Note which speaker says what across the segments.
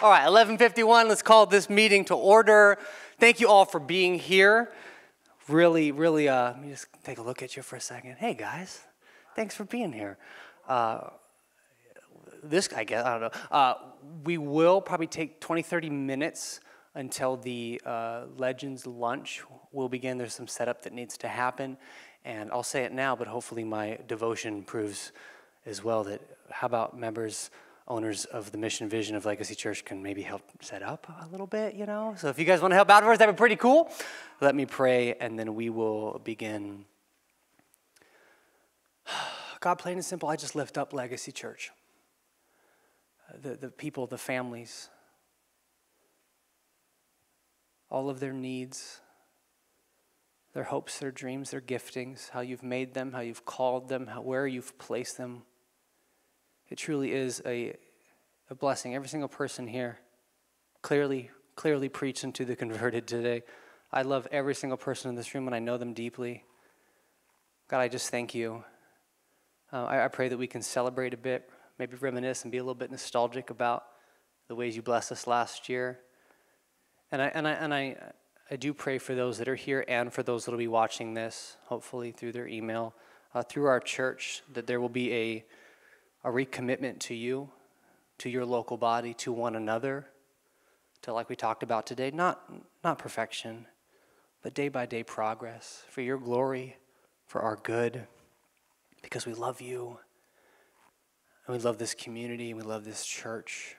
Speaker 1: All right, 1151, let's call this meeting to order. Thank you all for being here. Really, really, uh, let me just take a look at you for a second. Hey, guys, thanks for being here. Uh, this, I guess, I don't know. Uh, we will probably take 20, 30 minutes until the uh, Legends lunch will begin. There's some setup that needs to happen. And I'll say it now, but hopefully my devotion proves as well that how about members owners of the mission vision of Legacy Church can maybe help set up a little bit, you know? So if you guys want to help out for us, that'd be pretty cool. Let me pray, and then we will begin. God, plain and simple, I just lift up Legacy Church. The, the people, the families, all of their needs, their hopes, their dreams, their giftings, how you've made them, how you've called them, how, where you've placed them. It truly is a, a blessing. Every single person here clearly, clearly preached into the converted today. I love every single person in this room and I know them deeply. God, I just thank you. Uh, I, I pray that we can celebrate a bit, maybe reminisce and be a little bit nostalgic about the ways you blessed us last year. And I, and I, and I, I do pray for those that are here and for those that will be watching this, hopefully through their email, uh, through our church, that there will be a a recommitment to you, to your local body, to one another, to like we talked about today, not, not perfection, but day by day progress for your glory, for our good, because we love you and we love this community and we love this church.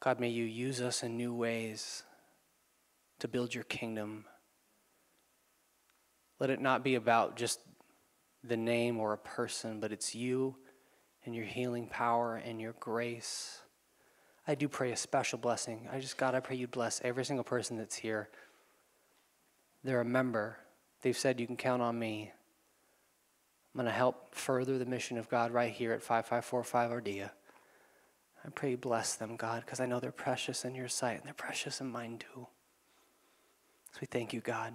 Speaker 1: God, may you use us in new ways to build your kingdom. Let it not be about just the name or a person, but it's you and your healing power and your grace. I do pray a special blessing. I just, God, I pray you bless every single person that's here. They're a member. They've said you can count on me. I'm going to help further the mission of God right here at 5545 Ardea. I pray you bless them, God, because I know they're precious in your sight and they're precious in mine too. So we thank you, God.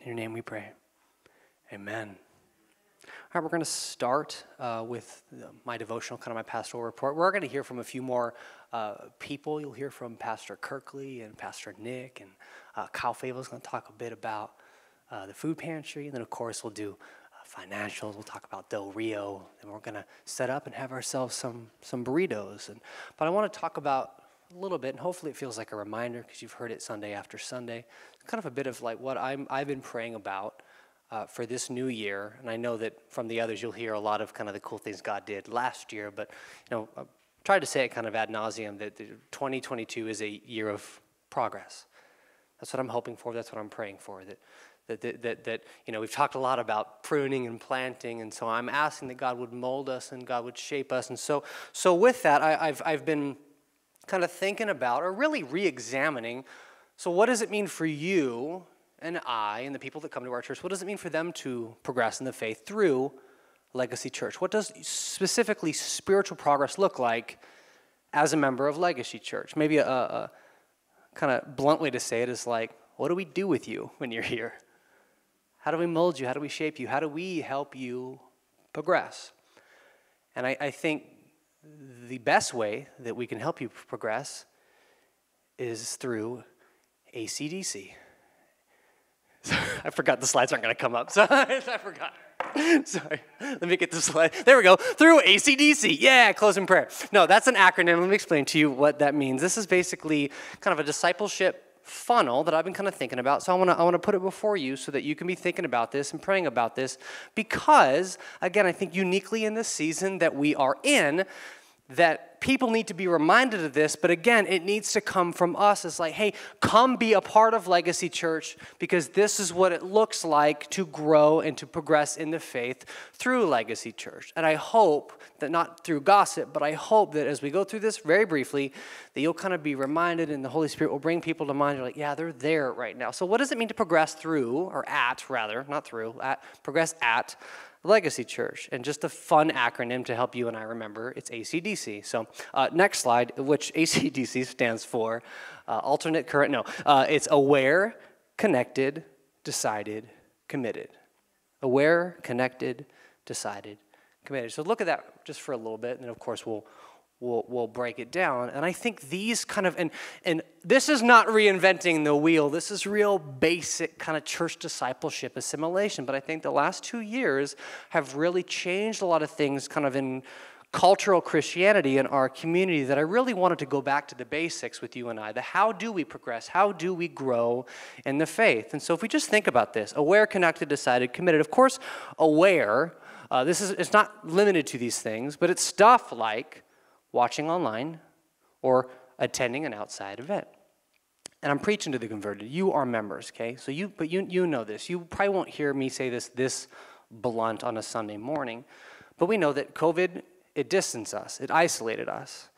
Speaker 1: In your name we pray. Amen. All right, we're going to start uh, with my devotional, kind of my pastoral report. We're going to hear from a few more uh, people. You'll hear from Pastor Kirkley and Pastor Nick, and uh, Kyle Fable is going to talk a bit about uh, the food pantry. And then, of course, we'll do uh, financials. We'll talk about Del Rio. And we're going to set up and have ourselves some, some burritos. And, but I want to talk about a little bit, and hopefully it feels like a reminder because you've heard it Sunday after Sunday. kind of a bit of like what I'm, I've been praying about uh, for this new year. And I know that from the others, you'll hear a lot of kind of the cool things God did last year. But you know, I tried to say it kind of ad nauseum that 2022 is a year of progress. That's what I'm hoping for. That's what I'm praying for. That that, that, that, that, you know we've talked a lot about pruning and planting and so i'm asking that god would mold us and god would shape us and so so with that I, have I've been kind of thinking about or really re-examining so what does it mean for you and I and the people that come to our church, what does it mean for them to progress in the faith through Legacy Church? What does specifically spiritual progress look like as a member of Legacy Church? Maybe a, a kind of blunt way to say it is like, what do we do with you when you're here? How do we mold you? How do we shape you? How do we help you progress? And I, I think the best way that we can help you progress is through ACDC. I forgot the slides aren't going to come up. So I forgot. Sorry. Let me get the slide. There we go. Through ACDC. Yeah, close in prayer. No, that's an acronym. Let me explain to you what that means. This is basically kind of a discipleship funnel that I've been kind of thinking about. So I want to I want to put it before you so that you can be thinking about this and praying about this because again, I think uniquely in this season that we are in that people need to be reminded of this, but again, it needs to come from us. It's like, hey, come be a part of Legacy Church because this is what it looks like to grow and to progress in the faith through Legacy Church. And I hope that not through gossip, but I hope that as we go through this very briefly, that you'll kind of be reminded and the Holy Spirit will bring people to mind. You're like, yeah, they're there right now. So, what does it mean to progress through, or at, rather, not through, at, progress at Legacy Church. And just a fun acronym to help you and I remember, it's ACDC. So, uh, next slide, which ACDC stands for uh, alternate current, no, uh, it's aware, connected, decided, committed. Aware, connected, decided, committed. So, look at that just for a little bit, and then, of course, we'll will, will break it down. And I think these kind of, and, and this is not reinventing the wheel, this is real basic kind of church discipleship assimilation. But I think the last two years have really changed a lot of things kind of in cultural Christianity in our community that I really wanted to go back to the basics with you and I. The how do we progress? How do we grow in the faith? And so if we just think about this aware, connected, decided, committed, of course, aware. Uh, this is it's not limited to these things, but it's stuff like watching online or attending an outside event. And I'm preaching to the converted. You are members, okay? So you but you you know this. You probably won't hear me say this this blunt on a Sunday morning. But we know that COVID it distanced us, it isolated us.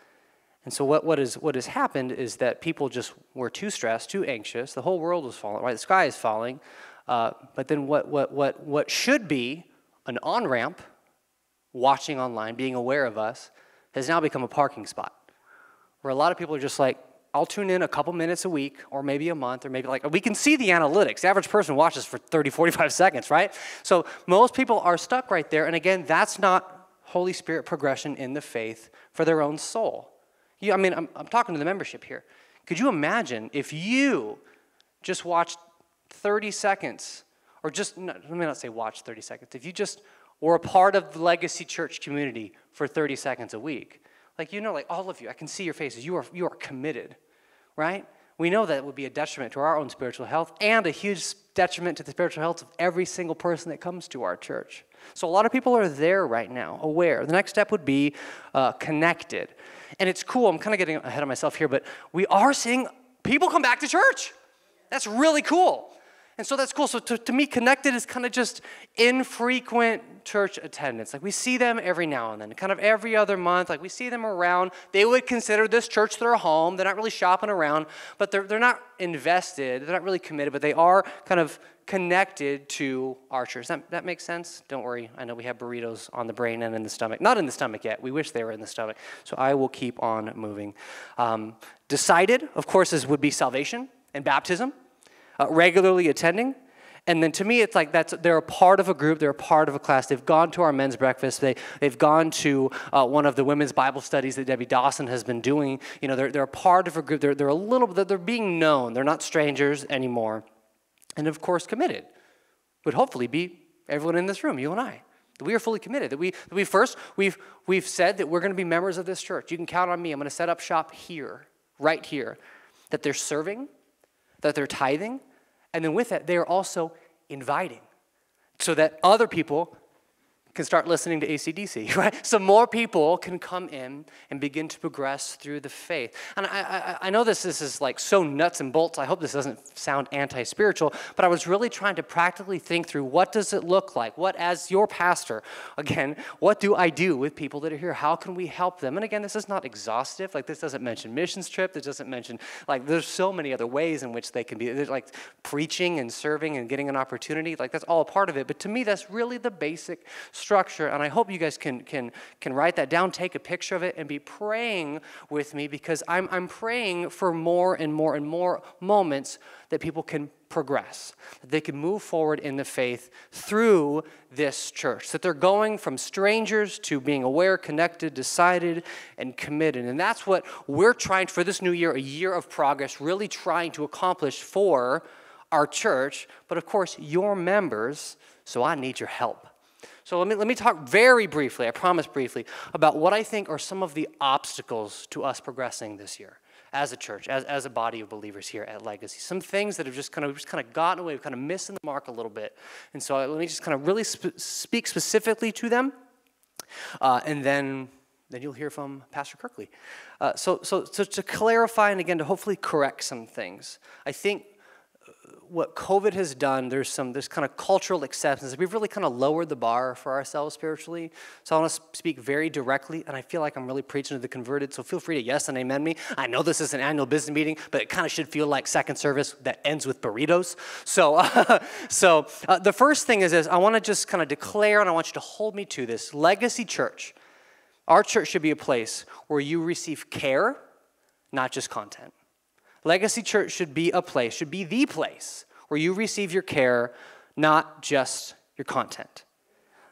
Speaker 1: And so what, what, is, what has happened is that people just were too stressed, too anxious. The whole world was falling, right? The sky is falling. Uh, but then what, what, what, what should be an on-ramp, watching online, being aware of us, has now become a parking spot. Where a lot of people are just like, I'll tune in a couple minutes a week or maybe a month or maybe like we can see the analytics. The average person watches for 30, 45 seconds, right? So most people are stuck right there. And again, that's not Holy Spirit progression in the faith for their own soul. You, I mean, I'm, I'm talking to the membership here. Could you imagine if you just watched 30 seconds, or just, no, let me not say watch 30 seconds, if you just were a part of the legacy church community for 30 seconds a week, like you know, like all of you, I can see your faces, you are, you are committed, right? We know that would be a detriment to our own spiritual health and a huge detriment to the spiritual health of every single person that comes to our church. So a lot of people are there right now, aware. The next step would be uh, connected. And it's cool, I'm kind of getting ahead of myself here, but we are seeing people come back to church. That's really cool. And so that's cool. So to, to me, connected is kind of just infrequent church attendance. Like we see them every now and then, kind of every other month. Like we see them around. They would consider this church their home. They're not really shopping around, but they're, they're not invested. They're not really committed, but they are kind of connected to our church. That, that makes sense? Don't worry. I know we have burritos on the brain and in the stomach. Not in the stomach yet. We wish they were in the stomach. So I will keep on moving. Um, decided, of course, is, would be salvation and baptism. Uh, regularly attending, and then to me, it's like that's they're a part of a group, they're a part of a class. They've gone to our men's breakfast, they, they've gone to uh, one of the women's Bible studies that Debbie Dawson has been doing. You know, they're, they're a part of a group, they're, they're a little they're being known, they're not strangers anymore. And of course, committed would hopefully be everyone in this room, you and I. That we are fully committed. That we, that we first, we've, we've said that we're going to be members of this church. You can count on me. I'm going to set up shop here, right here. That they're serving, that they're tithing, and then with that, they are also inviting so that other people can start listening to ACDC, right? So more people can come in and begin to progress through the faith. And I, I, I know this, this is like so nuts and bolts. I hope this doesn't sound anti-spiritual, but I was really trying to practically think through what does it look like? What, as your pastor, again, what do I do with people that are here? How can we help them? And again, this is not exhaustive. Like this doesn't mention missions trip. This doesn't mention, like there's so many other ways in which they can be, there's like preaching and serving and getting an opportunity. Like that's all a part of it. But to me, that's really the basic structure. And I hope you guys can, can, can write that down, take a picture of it, and be praying with me because I'm, I'm praying for more and more and more moments that people can progress, that they can move forward in the faith through this church, that they're going from strangers to being aware, connected, decided, and committed. And that's what we're trying for this new year, a year of progress, really trying to accomplish for our church, but of course, your members, so I need your help. So let me, let me talk very briefly, I promise briefly, about what I think are some of the obstacles to us progressing this year as a church, as, as a body of believers here at Legacy. Some things that have just kind of just kind of gotten away, kind of missing the mark a little bit. And so let me just kind of really sp- speak specifically to them, uh, and then then you'll hear from Pastor Kirkley. Uh, so, so, so to clarify and again to hopefully correct some things, I think what COVID has done, there's some there's kind of cultural acceptance. We've really kind of lowered the bar for ourselves spiritually. So I want to speak very directly, and I feel like I'm really preaching to the converted. So feel free to yes and amen me. I know this is an annual business meeting, but it kind of should feel like second service that ends with burritos. So, uh, so uh, the first thing is, is I want to just kind of declare, and I want you to hold me to this. Legacy Church, our church should be a place where you receive care, not just content. Legacy Church should be a place, should be the place where you receive your care, not just your content.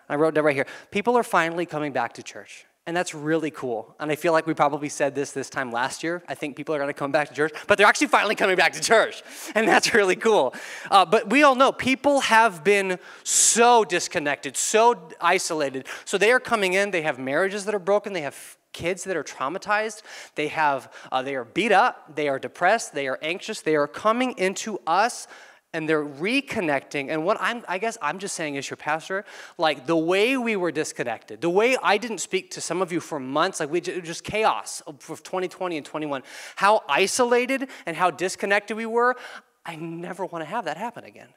Speaker 1: I wrote that right here. People are finally coming back to church. And that's really cool. And I feel like we probably said this this time last year. I think people are going to come back to church, but they're actually finally coming back to church. And that's really cool. Uh, but we all know people have been so disconnected, so isolated. So they are coming in, they have marriages that are broken, they have kids that are traumatized they have uh, they are beat up they are depressed they are anxious they are coming into us and they're reconnecting. And what I'm, I guess I'm just saying as your pastor, like the way we were disconnected, the way I didn't speak to some of you for months, like we just, just chaos for 2020 and 21, how isolated and how disconnected we were. I never want to have that happen again.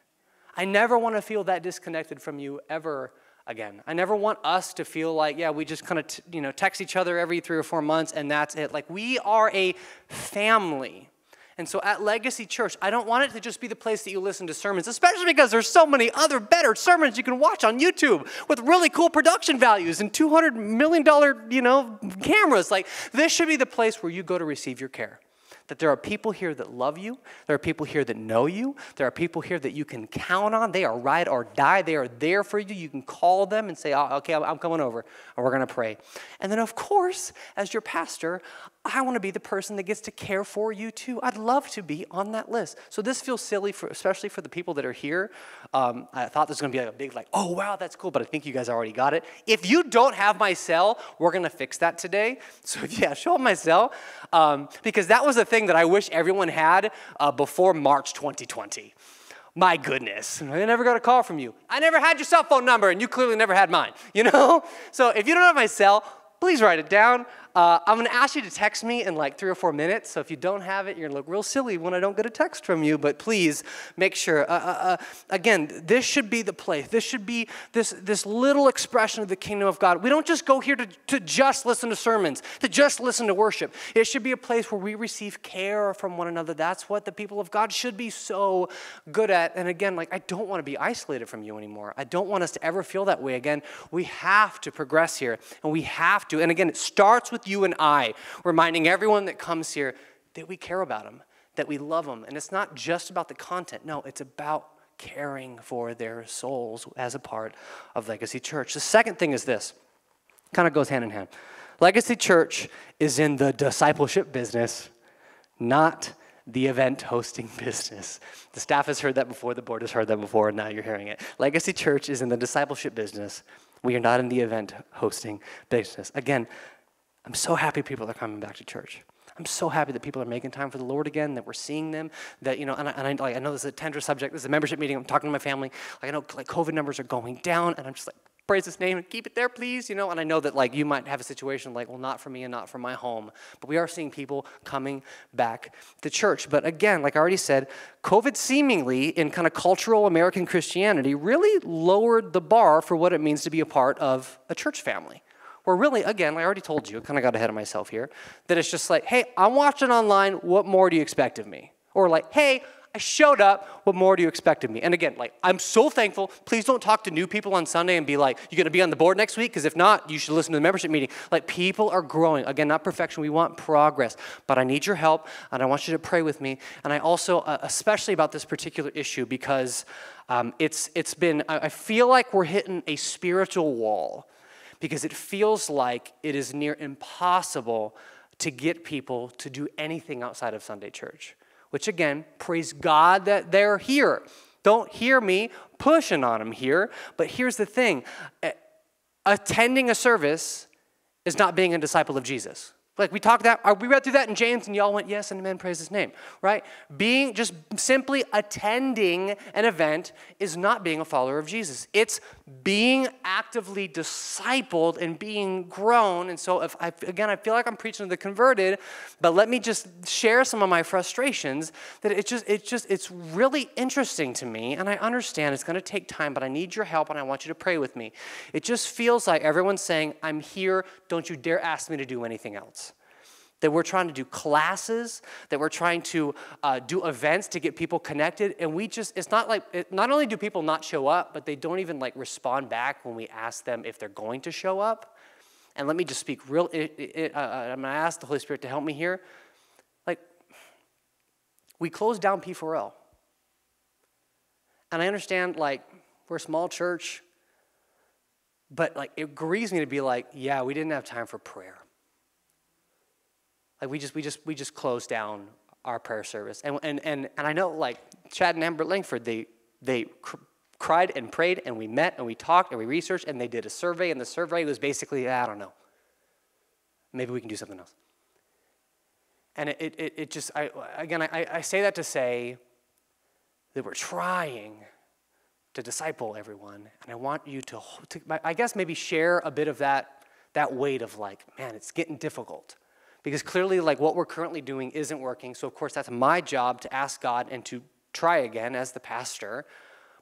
Speaker 1: I never want to feel that disconnected from you ever again. I never want us to feel like, yeah, we just kind of, you know, text each other every three or four months and that's it. Like we are a family. And so at Legacy Church, I don't want it to just be the place that you listen to sermons, especially because there's so many other better sermons you can watch on YouTube with really cool production values and $200 million, you know, cameras. Like this should be the place where you go to receive your care that there are people here that love you. There are people here that know you. There are people here that you can count on. They are ride or die. They are there for you. You can call them and say, oh, okay, I'm coming over, and we're going to pray. And then, of course, as your pastor, I want to be the person that gets to care for you too. I'd love to be on that list. So this feels silly, for, especially for the people that are here. Um, I thought this was going to be like a big, like, oh, wow, that's cool, but I think you guys already got it. If you don't have my cell, we're going to fix that today. So yeah, show up my cell um, because that was a thing that I wish everyone had uh, before March 2020. My goodness, I never got a call from you. I never had your cell phone number, and you clearly never had mine, you know? So if you don't have my cell, please write it down. Uh, I'm going to ask you to text me in like three or four minutes. So if you don't have it, you're going to look real silly when I don't get a text from you. But please make sure. Uh, uh, uh, again, this should be the place. This should be this, this little expression of the kingdom of God. We don't just go here to, to just listen to sermons, to just listen to worship. It should be a place where we receive care from one another. That's what the people of God should be so good at. And again, like I don't want to be isolated from you anymore. I don't want us to ever feel that way again. We have to progress here, and we have to. And again, it starts with you and I, reminding everyone that comes here that we care about them, that we love them. And it's not just about the content, no, it's about caring for their souls as a part of Legacy Church. The second thing is this kind of goes hand in hand. Legacy Church is in the discipleship business, not the event hosting business. The staff has heard that before, the board has heard that before, and now you're hearing it. Legacy Church is in the discipleship business. We are not in the event hosting business. Again, I'm so happy people are coming back to church. I'm so happy that people are making time for the Lord again, that we're seeing them, that, you know, and I, and I, like, I know this is a tender subject. This is a membership meeting. I'm talking to my family. Like, I know, like, COVID numbers are going down, and I'm just like, praise his name and keep it there, please, you know? And I know that, like, you might have a situation like, well, not for me and not for my home. But we are seeing people coming back to church. But again, like I already said, COVID seemingly, in kind of cultural American Christianity, really lowered the bar for what it means to be a part of a church family where really, again, I already told you, I kind of got ahead of myself here, that it's just like, hey, I'm watching online, what more do you expect of me? Or like, hey, I showed up, what more do you expect of me? And again, like, I'm so thankful. Please don't talk to new people on Sunday and be like, you're gonna be on the board next week? Because if not, you should listen to the membership meeting. Like, people are growing. Again, not perfection, we want progress. But I need your help, and I want you to pray with me. And I also, uh, especially about this particular issue, because um, it's, it's been, I feel like we're hitting a spiritual wall because it feels like it is near impossible to get people to do anything outside of Sunday church. Which, again, praise God that they're here. Don't hear me pushing on them here, but here's the thing attending a service is not being a disciple of Jesus. Like we talked that, uh, we read through that in James, and y'all went, yes, and amen, praise his name, right? Being, just simply attending an event is not being a follower of Jesus. It's being actively discipled and being grown. And so, if I, again, I feel like I'm preaching to the converted, but let me just share some of my frustrations that it's just, it's just, it's really interesting to me, and I understand it's going to take time, but I need your help, and I want you to pray with me. It just feels like everyone's saying, I'm here, don't you dare ask me to do anything else that we're trying to do classes, that we're trying to uh, do events to get people connected. And we just, it's not like, it, not only do people not show up, but they don't even like respond back when we ask them if they're going to show up. And let me just speak real, it, it, uh, uh I'm gonna ask the Holy Spirit to help me here. Like, we closed down P4L. And I understand, like, we're a small church, But like it grieves me to be like, yeah, we didn't have time for prayer. Like we just we just we just closed down our prayer service. And and and, and I know like Chad and Amber Langford, they they cr- cried and prayed and we met and we talked and we researched and they did a survey and the survey was basically, I don't know. Maybe we can do something else. And it, it, it just, I, again, I, I say that to say that we're trying to disciple everyone. And I want you to, to, I guess, maybe share a bit of that, that weight of like, man, it's getting difficult. Because clearly, like, what we're currently doing isn't working. So, of course, that's my job to ask God and to try again as the pastor.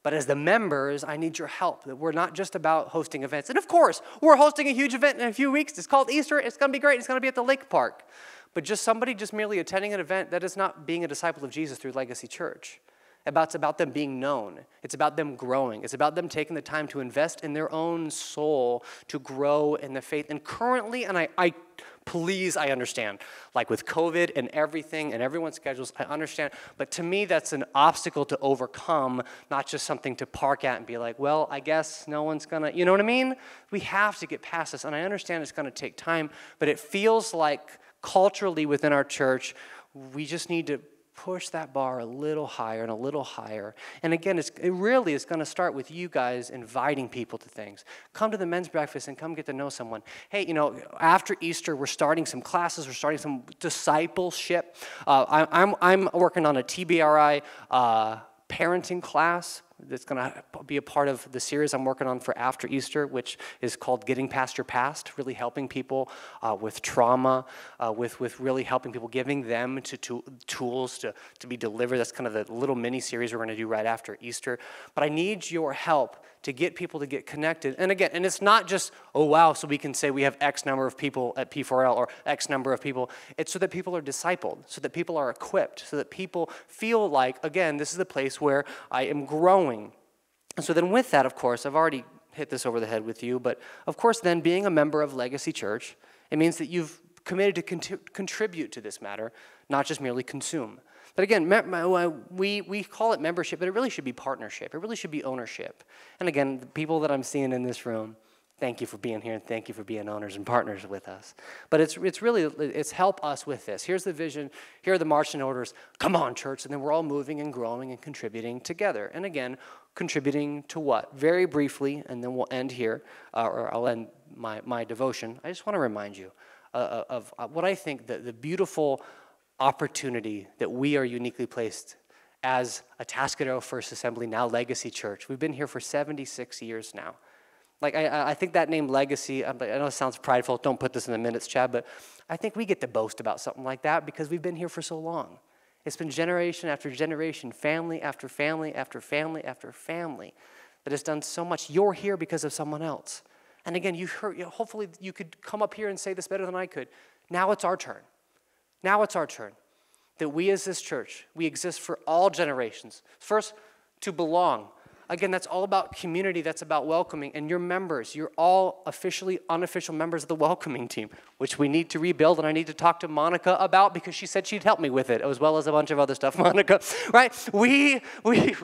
Speaker 1: But as the members, I need your help. That we're not just about hosting events. And of course, we're hosting a huge event in a few weeks. It's called Easter. It's going to be great. It's going to be at the lake park. But just somebody just merely attending an event, that is not being a disciple of Jesus through Legacy Church. About, it's about them being known. It's about them growing. It's about them taking the time to invest in their own soul to grow in the faith. And currently, and I, I please, I understand, like with COVID and everything and everyone's schedules, I understand. But to me, that's an obstacle to overcome, not just something to park at and be like, well, I guess no one's gonna, you know what I mean? We have to get past this. And I understand it's gonna take time, but it feels like culturally within our church, we just need to push that bar a little higher and a little higher. And again, it really is going to start with you guys inviting people to things. Come to the men's breakfast and come get to know someone. Hey, you know, after Easter, we're starting some classes, we're starting some discipleship. Uh, I, am I'm, I'm working on a TBRI uh, parenting class that's going to be a part of the series I'm working on for after Easter, which is called Getting Past Your Past, really helping people uh, with trauma, uh, with, with really helping people, giving them to, to, tools to, to be delivered. That's kind of the little mini series we're going to do right after Easter. But I need your help to get people to get connected. And again, and it's not just, oh wow, so we can say we have X number of people at P4L or X number of people. It's so that people are discipled, so that people are equipped, so that people feel like, again, this is the place where I am growing. And so then with that, of course, I've already hit this over the head with you, but of course, then being a member of Legacy Church, it means that you've committed to contribute to this matter, not just merely consume. But again, we, we call it membership, but it really should be partnership. It really should be ownership. And again, the people that I'm seeing in this room, thank you for being here and thank you for being owners and partners with us. But it's, it's really, it's help us with this. Here's the vision. Here are the marching orders. Come on, church. And then we're all moving and growing and contributing together. And again, contributing to what? Very briefly, and then we'll end here, uh, or I'll end my, my devotion. I just want to remind you uh, uh of uh, what I think the, the beautiful opportunity that we are uniquely placed as Atascadero First Assembly, now Legacy Church. We've been here for 76 years now. Like, I, I think that name legacy, um, I know it sounds prideful, don't put this in the minutes, Chad, but I think we get to boast about something like that because we've been here for so long. It's been generation after generation, family after family after family after family that has done so much. You're here because of someone else. And again, you heard, you know, hopefully you could come up here and say this better than I could. Now it's our turn. Now it's our turn. That we as this church, we exist for all generations. First, to belong. Again, that's all about community, that's about welcoming. And your members, you're all officially unofficial members of the welcoming team, which we need to rebuild. And I need to talk to Monica about because she said she'd help me with it, as well as a bunch of other stuff. Monica, right? We, we,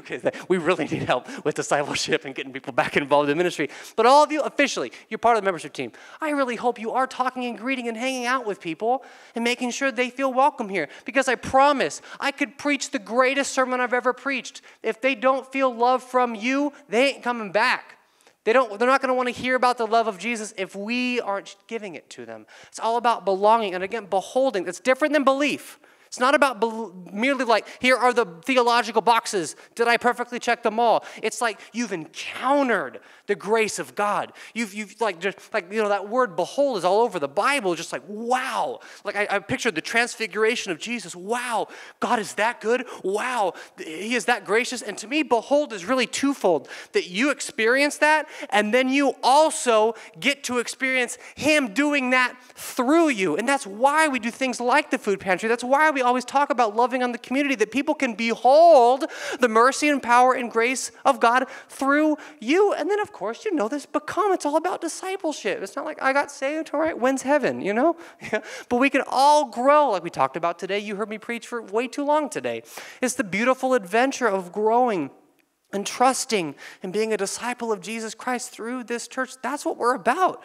Speaker 1: we really need help with discipleship and getting people back involved in ministry. But all of you, officially, you're part of the membership team. I really hope you are talking and greeting and hanging out with people and making sure they feel welcome here. Because I promise I could preach the greatest sermon I've ever preached. If they don't feel love from from you, they ain't coming back. They don't, they're not going to want to hear about the love of Jesus if we aren't giving it to them. It's all about belonging and again, beholding. It's different than belief. It's not about merely like, here are the theological boxes. Did I perfectly check them all? It's like you've encountered the grace of God. You've, you've like, just like, you know, that word behold is all over the Bible, just like, wow. Like, I, I pictured the transfiguration of Jesus. Wow, God is that good. Wow, He is that gracious. And to me, behold is really twofold that you experience that, and then you also get to experience Him doing that through you. And that's why we do things like the food pantry. That's why we we always talk about loving on the community, that people can behold the mercy and power and grace of God through you. And then, of course, you know this become. It's all about discipleship. It's not like I got saved, all right, when's heaven, you know? but we can all grow, like we talked about today. You heard me preach for way too long today. It's the beautiful adventure of growing and trusting and being a disciple of Jesus Christ through this church. That's what we're about.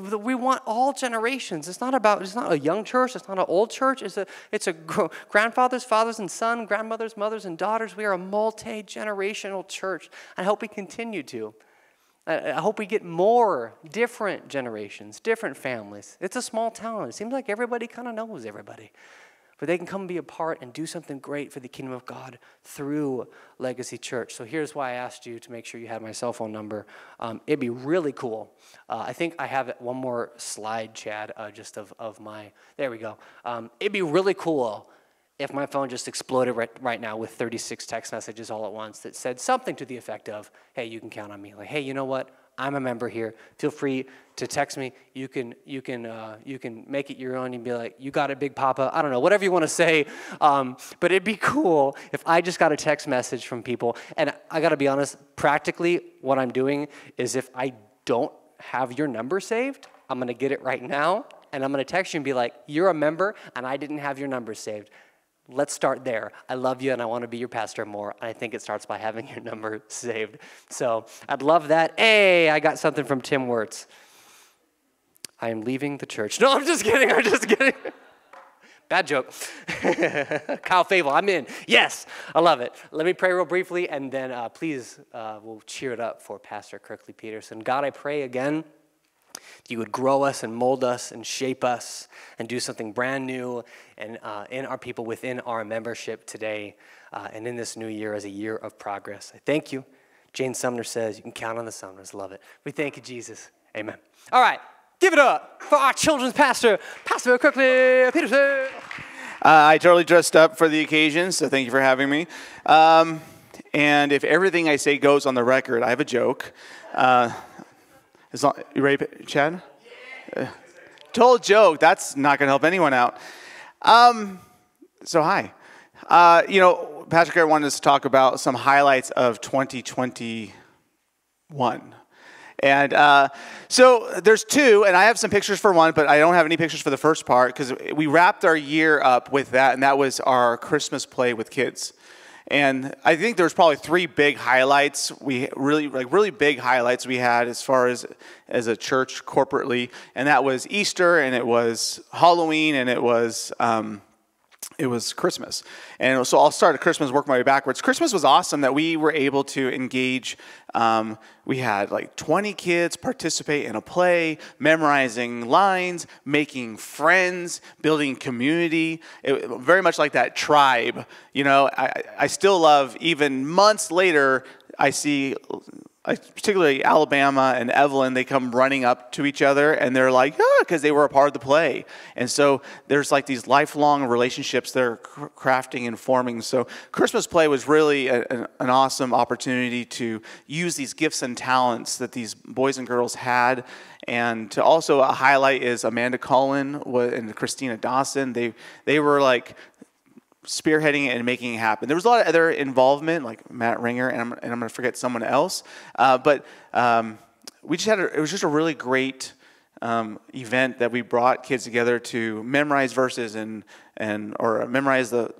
Speaker 1: We want all generations. It's not about, it's not a young church, it's not an old church. It's a, it's a grandfathers, fathers, and sons, grandmothers, mothers, and daughters. We are a multi generational church. I hope we continue to. I hope we get more different generations, different families. It's a small town. It seems like everybody kind of knows everybody where they can come be a part and do something great for the kingdom of God through Legacy Church. So here's why I asked you to make sure you had my cell phone number. Um, it'd be really cool. Uh, I think I have one more slide, Chad, uh, just of, of my, there we go. Um, it'd be really cool if my phone just exploded right, right now with 36 text messages all at once that said something to the effect of, hey, you can count on me. Like, hey, you know what? I'm a member here. Feel free to text me. You can you can uh, you can make it your own and be like, you got it, Big Papa. I don't know, whatever you want to say. Um, but it'd be cool if I just got a text message from people. And I got to be honest, practically, what I'm doing is if I don't have your number saved, I'm gonna get it right now, and I'm gonna text you and be like, you're a member, and I didn't have your number saved. Let's start there. I love you and I want to be your pastor more. I think it starts by having your number saved. So I'd love that. Hey, I got something from Tim Wirtz. I am leaving the church. No, I'm just kidding. I'm just kidding. Bad joke. Kyle Fable, I'm in. Yes, I love it. Let me pray real briefly and then uh, please uh, we'll cheer it up for Pastor Kirkley Peterson. God, I pray again you would grow us and mold us and shape us and do something brand new and uh, in our people within our membership today uh, and in this new year as a year of progress. I thank you. Jane Sumner says you can count on the Sumners. Love it. We thank you, Jesus. Amen. All right, give it up for our children's pastor, Pastor Kirkley Peterson.
Speaker 2: Uh, I totally dressed up for the occasion, so thank you for having me. Um, and if everything I say goes on the record, I have a joke. Uh, as long, you ready, Chad? Uh, told joke. That's not going to help anyone out. Um, so, hi. Uh, you know, Patrick Garrett wanted us to talk about some highlights of 2021. And uh, so there's two, and I have some pictures for one, but I don't have any pictures for the first part because we wrapped our year up with that, and that was our Christmas play with kids. And I think there's probably three big highlights. We really like really big highlights we had as far as as a church corporately, and that was Easter, and it was Halloween, and it was um, it was Christmas. And so I'll start at Christmas, work my way backwards. Christmas was awesome that we were able to engage. Um, we had like 20 kids participate in a play, memorizing lines, making friends, building community. It, very much like that tribe. You know, I, I still love, even months later, I see particularly Alabama and Evelyn, they come running up to each other and they're like, yeah, because they were a part of the play. And so there's like these lifelong relationships they're crafting and forming. So Christmas play was really a, an awesome opportunity to use these gifts and talents that these boys and girls had. And to also a highlight is Amanda Cullen and Christina Dawson. They, they were like spearheading it and making it happen. There was a lot of other involvement, like Matt Ringer, and I'm, and I'm going to forget someone else. Uh, but um, we just had a, it was just a really great um, event that we brought kids together to memorize verses and and or memorize the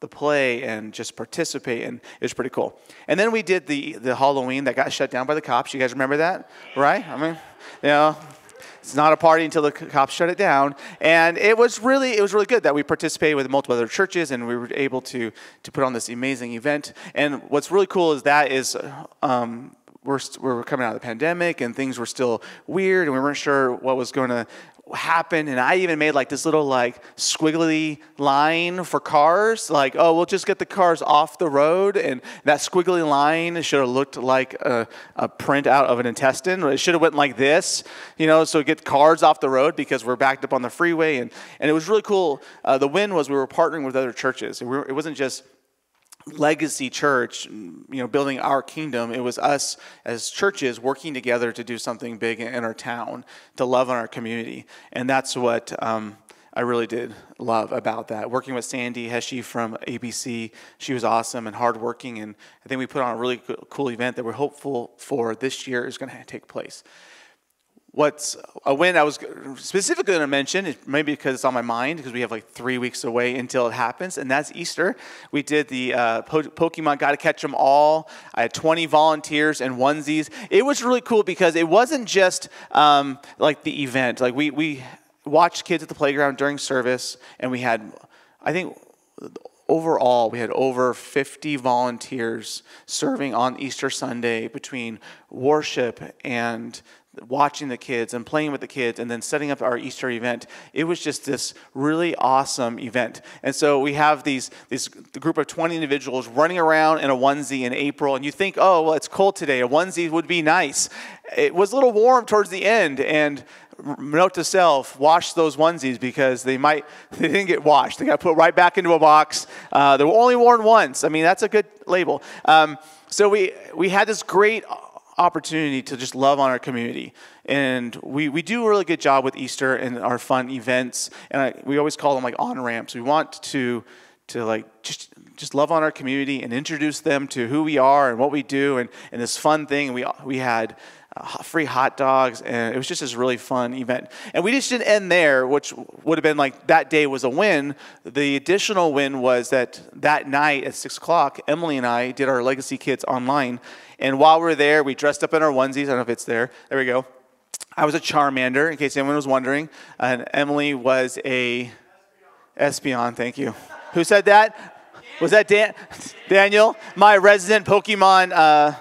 Speaker 2: the play and just participate and it was pretty cool and then we did the the halloween that got shut down by the cops you guys remember that right i mean you know it's not a party until the cops shut it down. And it was really, it was really good that we participated with multiple other churches and we were able to, to put on this amazing event. And what's really cool is that is, um, we're, we're coming out of the pandemic and things were still weird and we weren't sure what was going to happen and i even made like this little like squiggly line for cars like oh we'll just get the cars off the road and that squiggly line should have looked like a, a print out of an intestine. It should have went like this you know so get cars off the road because we're backed up on the freeway and, and it was really cool uh, the win was we were partnering with other churches we were, it wasn't just legacy church, you know, building our kingdom. It was us as churches working together to do something big in our town, to love on our community. And that's what um, I really did love about that. Working with Sandy Heshy from ABC, she was awesome and hardworking. And I think we put on a really cool event that we're hopeful for this year is going to take place. What's a win I was specifically going to mention, it, maybe because it's on my mind, because we have like three weeks away until it happens, and that's Easter. We did the uh, po- Pokemon Got to Catch Them All. I had 20 volunteers and onesies. It was really cool because it wasn't just um, like the event. Like we, we watched kids at the playground during service, and we had, I think, overall, we had over 50 volunteers serving on Easter Sunday between worship and watching the kids and playing with the kids and then setting up our Easter event. It was just this really awesome event. And so we have these this group of 20 individuals running around in a onesie in April and you think, "Oh, well it's cold today. A onesie would be nice." It was a little warm towards the end and note to self wash those onesies because they might they didn't get washed they got put right back into a box uh, they were only worn once i mean that's a good label um, so we we had this great opportunity to just love on our community. And we, we do a really good job with Easter and our fun events. And I, we always call them like on ramps. We want to, to like just, just love on our community and introduce them to who we are and what we do and, and this fun thing. We, we had free hot dogs, and it was just this really fun event. And we just didn't end there, which would have been like that day was a win. The additional win was that that night at six o'clock, Emily and I did our Legacy Kids online. And while we are there, we dressed up in our onesies. I don't know if it's there. There we go. I was a Charmander, in case anyone was wondering. And Emily was a Espeon, thank you. Who said that? Was that Dan- Daniel, my resident Pokemon uh,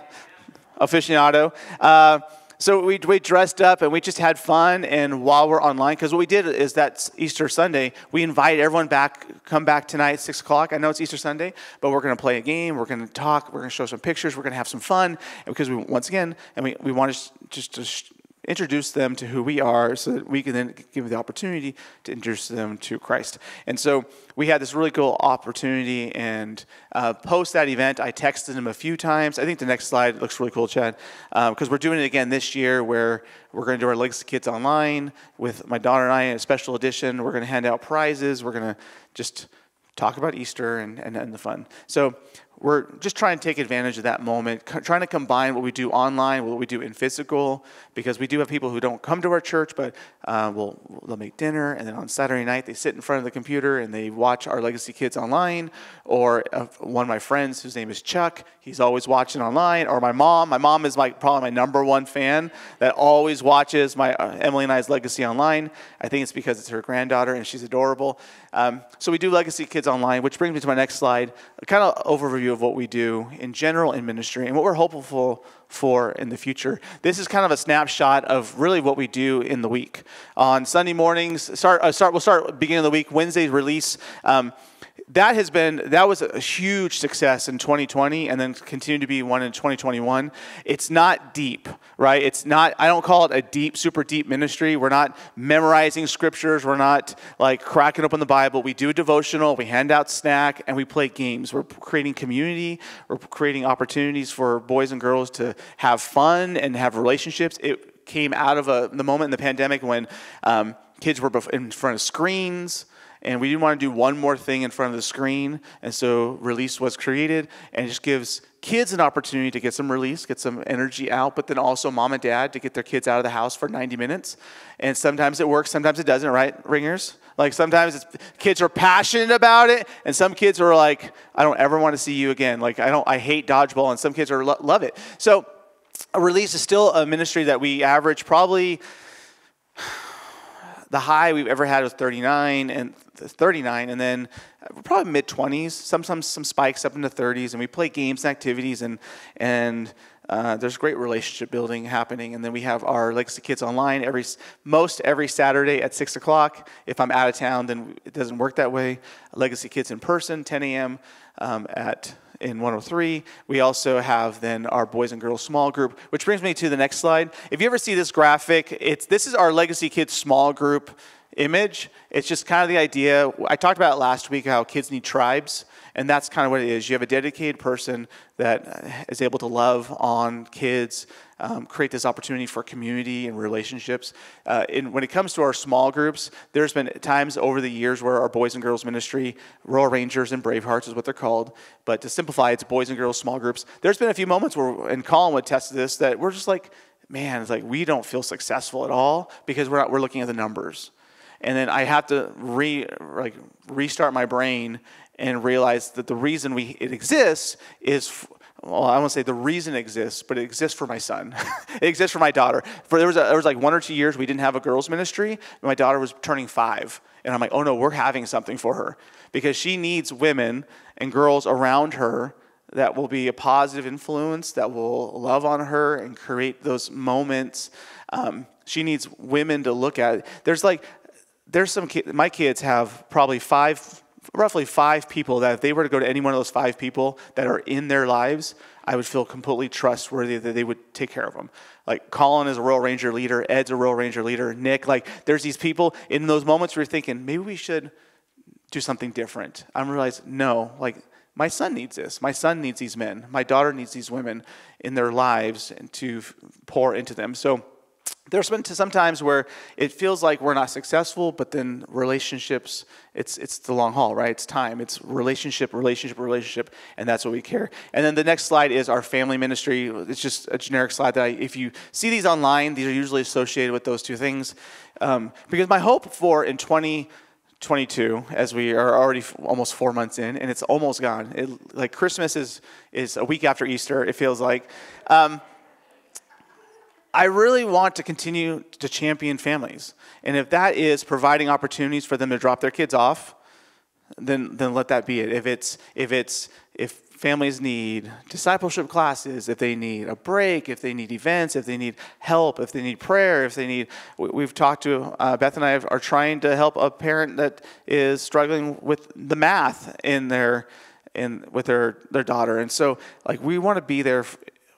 Speaker 2: aficionado. Uh, so we, we dressed up and we just had fun. And while we're online, because what we did is that Easter Sunday, we invite everyone back, come back tonight, 6 o'clock. I know it's Easter Sunday, but we're going to play a game. We're going to talk. We're going to show some pictures. We're going to have some fun. because we, once again, and we, we want to just to introduce them to who we are so that we can then give them the opportunity to introduce them to Christ. And so we had this really cool opportunity and uh, post that event. I texted him a few times. I think the next slide looks really cool, Chad, because um, we're doing it again this year where we're going to do our Legacy Kids online with my daughter and I in a special edition. We're going to hand out prizes. We're going to just talk about Easter and, and, and the fun. So we're just trying to take advantage of that moment, trying to combine what we do online, what we do in physical, because we do have people who don't come to our church, but uh, we'll, they'll make dinner, and then on Saturday night they sit in front of the computer and they watch our Legacy Kids online. Or uh, one of my friends, whose name is Chuck, he's always watching online. Or my mom, my mom is my probably my number one fan that always watches my uh, Emily and I's Legacy online. I think it's because it's her granddaughter and she's adorable. Um, so we do Legacy Kids online, which brings me to my next slide, kind of overview of what we do in general in ministry and what we're hopeful for in the future. This is kind of a snapshot of really what we do in the week. On Sunday mornings, start, uh, start we'll start beginning of the week, Wednesday's release. Um, that has been that was a huge success in 2020 and then continued to be one in 2021 it's not deep right? It's not i don't call it a deep super deep ministry. We're not memorizing scriptures. We're not like cracking open the bible. We do a devotional we hand out snack and we play games. We're creating community. We're creating opportunities for boys and girls to have fun and have relationships. It came out of a, the moment in the pandemic when um, kids were in front of screens and we didn't want to do one more thing in front of the screen. And so release was created and it just gives kids an opportunity to get some release, get some energy out, but then also mom and dad to get their kids out of the house for 90 minutes. And sometimes it works, sometimes it doesn't, right, ringers? Like sometimes it's kids are passionate about it, and some kids are like, I don't ever want to see you again. Like I don't, I hate dodgeball, and some kids are love it. So release is still a ministry that we average probably the high we've ever had was 39 and 39 and then probably mid 20s sometimes some spikes up into 30s and we play games and activities and and uh, there's great relationship building happening and then we have our legacy kids online every most every saturday at 6 o'clock. If i'm out of town then it doesn't work that way. Legacy kids in person 10 a.m um, at in 103. We also have then our boys and girls small group, which brings me to the next slide. If you ever see this graphic, it's this is our Legacy Kids small group image. It's just kind of the idea. I talked about last week how kids need tribes. And that's kind of what it is. You have a dedicated person that is able to love on kids, um, create this opportunity for community and relationships. Uh, in, when it comes to our small groups, there's been times over the years where our boys and girls ministry, Royal Rangers and Bravehearts is what they're called, but to simplify, it's boys and girls small groups. There's been a few moments where, and Colin would test this, that we're just like, man, it's like we don't feel successful at all because we're not we're looking at the numbers. And then I have to re like restart my brain and realize that the reason we it exists is well, I won't say the reason exists, but it exists for my son. it exists for my daughter. For there was a, there was like one or two years we didn't have a girls ministry. My daughter was turning five, and I'm like, oh no, we're having something for her because she needs women and girls around her that will be a positive influence, that will love on her and create those moments. Um, she needs women to look at. There's like, there's some kids, my kids have probably five, roughly five people that if they were to go to any one of those five people that are in their lives, I would feel completely trustworthy that they would take care of them. Like Colin is a Royal Ranger leader, Ed's a Royal Ranger leader, Nick, like there's these people in those moments where you're thinking, maybe we should do something different. I'm realizing, no, like my son needs this. My son needs these men. My daughter needs these women in their lives and to pour into them. So there's been sometimes where it feels like we're not successful, but then relationships, it's, it's the long haul, right? It's time. It's relationship, relationship, relationship, and that's what we care. And then the next slide is our family ministry. It's just a generic slide that I, if you see these online, these are usually associated with those two things. Um, because my hope for in 2022, as we are already almost four months in and it's almost gone it, like christmas is is a week after easter it feels like um, i really want to continue to champion families and if that is providing opportunities for them to drop their kids off then then let that be it if it's if it's if families need discipleship classes, if they need a break, if they need events, if they need help, if they need prayer, if they need. We've talked to, uh, Beth and I are trying to help a parent that is struggling with the math in their, in, with their, their daughter. And so, like, we want to be there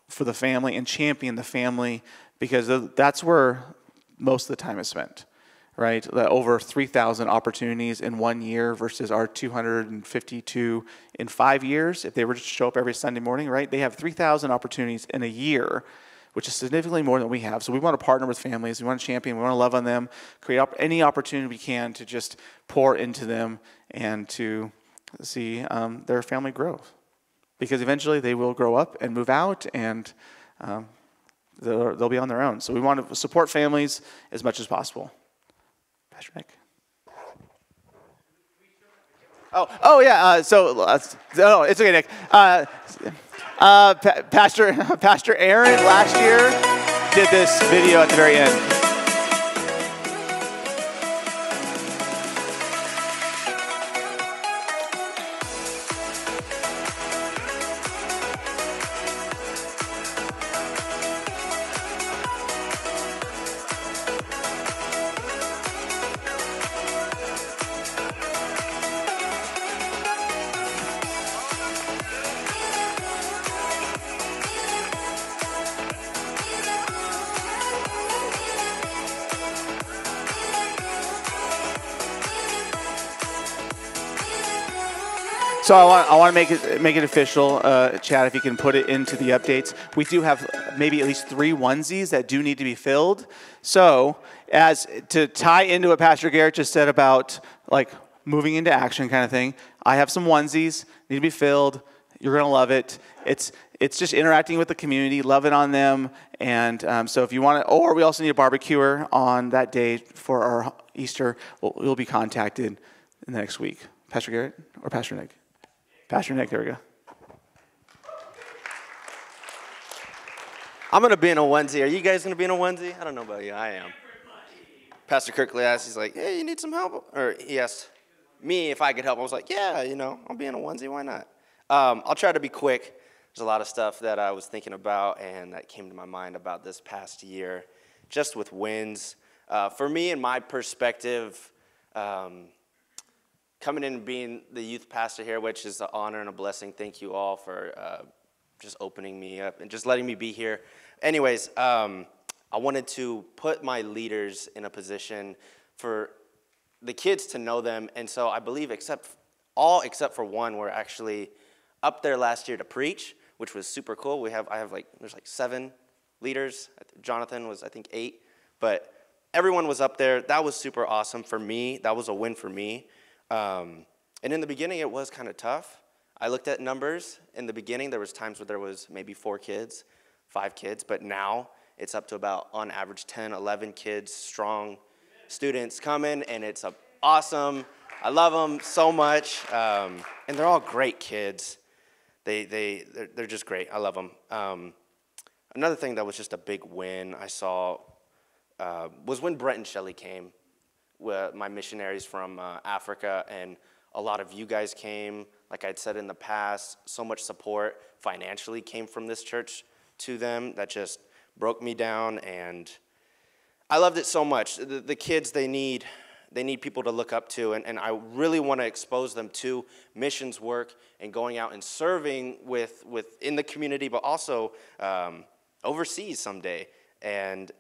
Speaker 2: for the family and champion the family because that's where most of the time is spent right? Over 3,000 opportunities in one year versus our 252 in five years. If they were to show up every Sunday morning, right? They have 3,000 opportunities in a year, which is significantly more than we have. So we want to partner with families. We want to champion. We want to love on them, create op- any opportunity we can to just pour into them and to see um, their family grow. Because eventually they will grow up and move out and um, they'll, they'll be on their own. So we want to support families as much as possible. Pastor Nick. Oh, oh yeah. Uh, so, uh, it's okay, Nick. Uh, uh, pa- Pastor Pastor Aaron last year did this video at the very end. So I want I want to make it make it official, uh, Chad. If you can put it into the updates, we do have maybe at least three onesies that do need to be filled. So as to tie into what Pastor Garrett just said about like moving into action kind of thing, I have some onesies need to be filled. You're gonna love it. It's it's just interacting with the community, loving on them, and um, so if you want to, or we also need a barbecuer on that day for our Easter. We'll, we'll be contacted in the next week. Pastor Garrett or Pastor Nick. Pastor Nick, there we go.
Speaker 3: I'm gonna be in a onesie. Are you guys gonna be in a onesie? I don't know about you. I am. Pastor Kirkley asked, he's like, "Hey, you need some help?" Or he asked me if I could help. I was like, "Yeah, you know, I'll be in a onesie. Why not?" Um, I'll try to be quick. There's a lot of stuff that I was thinking about and that came to my mind about this past year, just with wins. Uh, for me, in my perspective, um, coming in and being the youth pastor here, which is an honor and a blessing. Thank you all for uh, just opening me up and just letting me be here. Anyways, um, I wanted to put my leaders in a position for the kids to know them, and so I believe except all except for one were actually up there last year to preach, which was super cool. We have I have like there's like seven leaders. Jonathan was I think eight, but everyone was up there. That was super awesome for me. That was a win for me. Um, and in the beginning, it was kind of tough. I looked at numbers. In the beginning, there was times where there was maybe four kids, five kids, but now It's up to about, on average, 10, 11 kids, strong students coming, and it's a, awesome. I love them so much, um, and they're all great kids. They, they, they're, they're just great. I love them. Um, another thing that was just a big win I saw uh, was when Brent and Shelley came, my missionaries from uh, Africa, and a lot of you guys came. Like I'd said in the past, so much support financially came from this church to them that just broke me down, and I loved it so much. The, the kids, they need they need people to look up to, and, and I really want to expose them to missions work and going out and serving with, with in the community, but also um, overseas someday. And